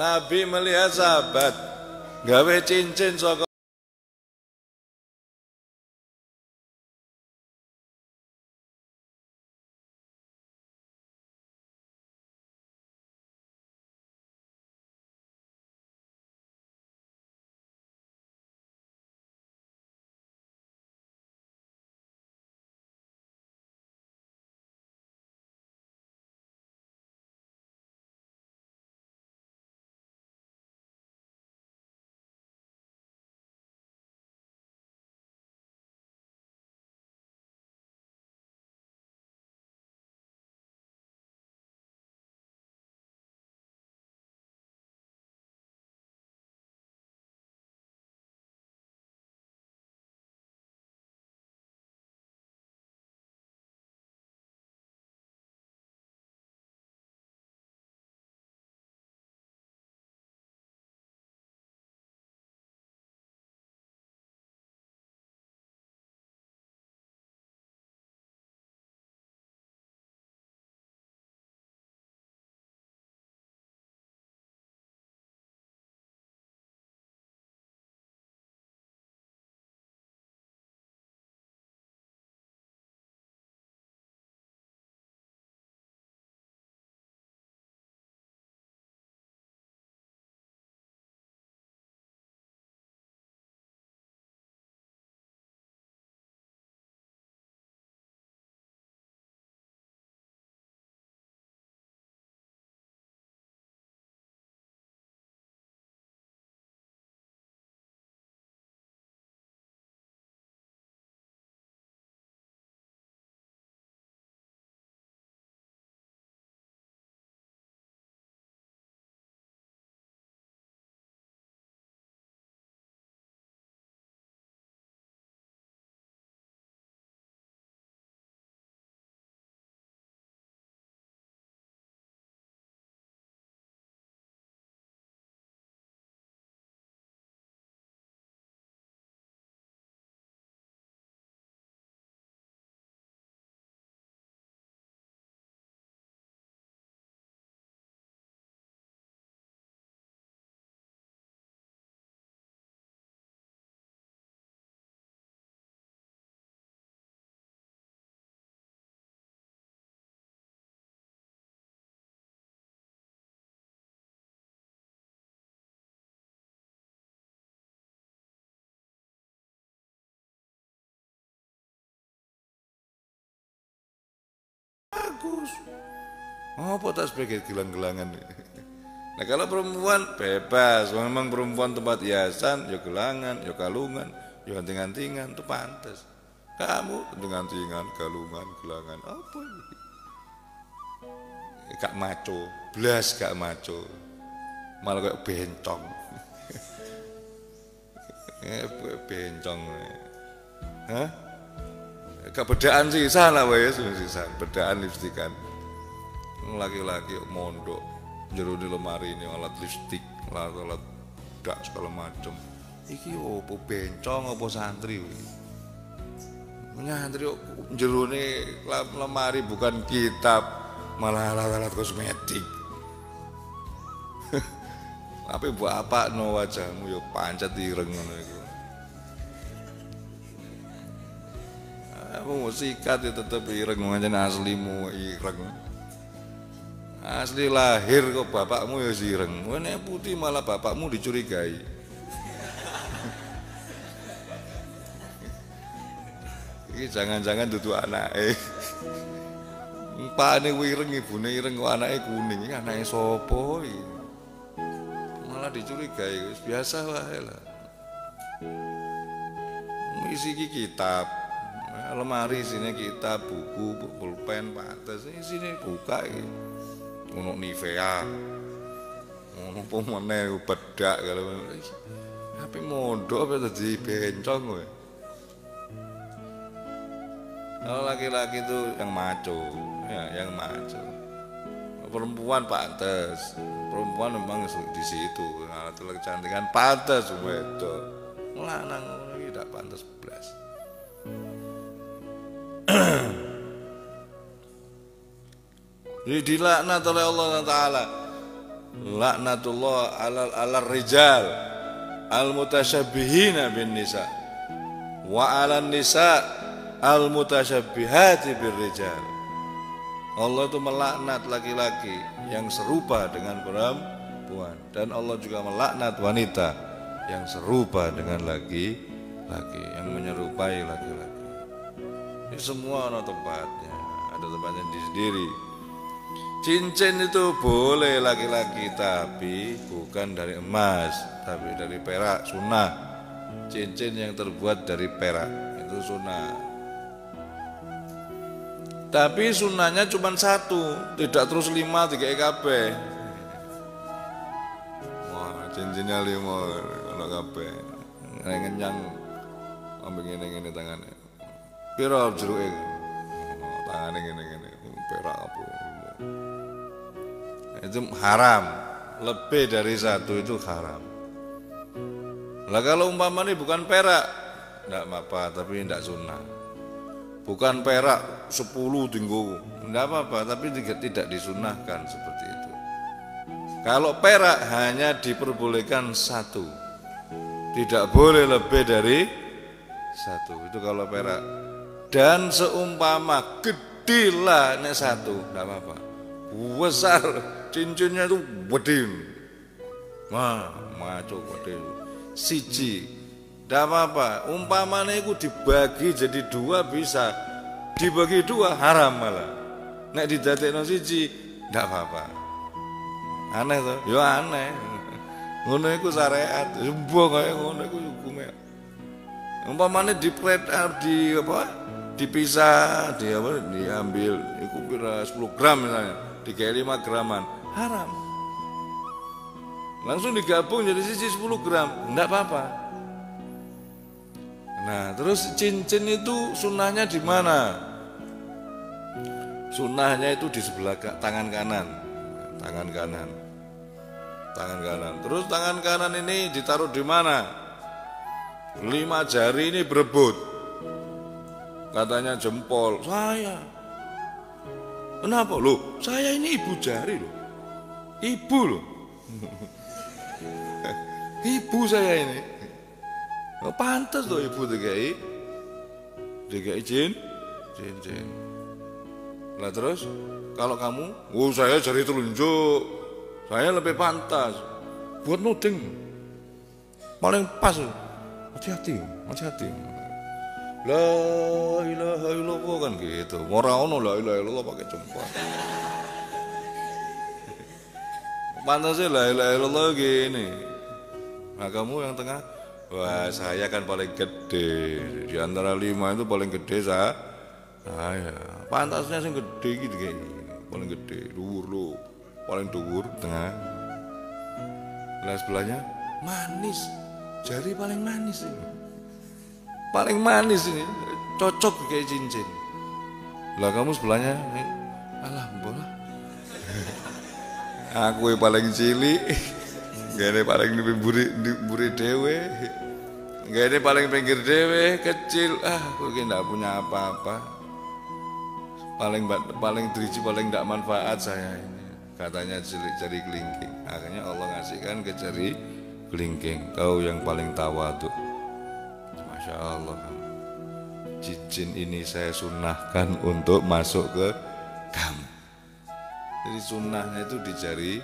Nabi melihat sahabat gawe cincin saka bagus. Apa tak sebagai gelang-gelangan? Nah kalau perempuan bebas, memang perempuan tempat hiasan, ya gelangan, ya kalungan, ya anting-antingan, itu pantas. Kamu dengan antingan, galungan, gelangan, apa ini? Gak maco, belas gak maco, malah kayak bencong. bencong. Hah? Kebedaan sih sana wae sisa bedaan lipstikan. Laki-laki mondok jero di lemari ini alat lipstik alat alat dak segala macam iki opo bencong opo santri nyantri jero lemari bukan kitab malah alat-alat kosmetik. Tapi apa no wajahmu yo pancet ireng ngono iku Aku mau sikat ya tetep ireng ngajen aslimu ireng. Asli lahir kok bapakmu ya sireng. Wene putih malah bapakmu dicurigai. Iki jangan-jangan duduk anak eh. Mpane wireng ibune ireng kok anake kuning. Iki anake sapa? Malah dicurigai biasa wae lah. Isi kitab, lemari sini kita buku pulpen pantes sini buka ini. Untuk Nivea. Ngono pemene bedak kalau tapi mondok apa tadi bencong gue kalau laki-laki itu yang maco ya yang maco. Perempuan pantas perempuan memang di situ. Alat kecantikan pantas itu lanang tidak pantas dilaknat oleh Allah Taala. laknatullah alal alal rijal al bin nisa wa alan nisa al mutasyabbihati bir rijal Allah itu melaknat laki-laki yang serupa dengan perempuan dan Allah juga melaknat wanita yang serupa dengan laki-laki yang menyerupai laki-laki. Ini semua ada tempatnya, ada tempatnya di sendiri. Cincin itu boleh laki-laki tapi bukan dari emas, tapi dari perak sunnah. Cincin yang terbuat dari perak itu sunnah. Tapi sunnahnya cuma satu, tidak terus lima tiga EKB. Wah, cincinnya lima, kalau KB. Ngenyang, ambil ini ini tangannya. Piro jeruk tangannya gini gini, perak apa? Itu haram. Lebih dari satu itu haram. Lah kalau umpama ini bukan perak tidak apa-apa tapi tidak sunnah. Bukan perak sepuluh tinggu tidak apa-apa tapi tidak, disunahkan seperti itu. Kalau perak hanya diperbolehkan satu. Tidak boleh lebih dari satu. Itu kalau perak. Dan seumpama gede lah ini satu tidak apa-apa besar. Cincinnya itu wedin Wah, maco wedin siji. Tidak apa-apa. Umpamanya itu dibagi jadi dua bisa. Dibagi dua haram malah. Nek didadekno siji tidak apa-apa. Aneh tuh ya aneh. Ngono iku syariat sembuh kaya ngono iku hukume. Umpamanya di di apa? Dipisah di apa? Diambil. Iku kira 10 gram misalnya tiga lima graman. Haram. Langsung digabung jadi sisi 10 gram. Enggak apa-apa. Nah terus cincin itu sunnahnya di mana? Sunnahnya itu di sebelah tangan kanan. Tangan kanan. Tangan kanan. Terus tangan kanan ini ditaruh di mana? Lima jari ini berebut. Katanya jempol. Saya Kenapa? Loh, saya ini ibu jari loh. Ibu loh. ibu saya ini. Oh, pantas loh ibu DKI. DKI jin. Jin, jin. Nah terus, kalau kamu, oh saya jari telunjuk. Saya lebih pantas. Buat nuding. Paling pas. Hati-hati, hati-hati. La ilaha illallah kan gitu. Ora ono la ilaha illallah pakai jempol. Pantasnya la ilaha illallah gini. Nah kamu yang tengah, wah saya kan paling gede di antara lima itu paling gede saya. Nah, ya. pantasnya sih gede gitu kayak paling gede, dhuwur lo, paling dhuwur tengah. Lah sebelahnya manis, jari paling manis ini paling manis ini. Cocok kayak cincin. Lah kamu sebelahnya alah bola aku yang paling cilik. Gak ada paling di buri, di buri dewe gak ada paling pinggir dewe kecil. Ah aku gak punya apa-apa. Paling paling driji paling tidak manfaat saya ini. Katanya cilik cari kelingking. Akhirnya Allah ngasihkan ke cari kelingking. Kau yang paling tawa tuh Masya Allah cincin ini saya sunnahkan untuk masuk ke kamu. Jadi sunnahnya itu di jari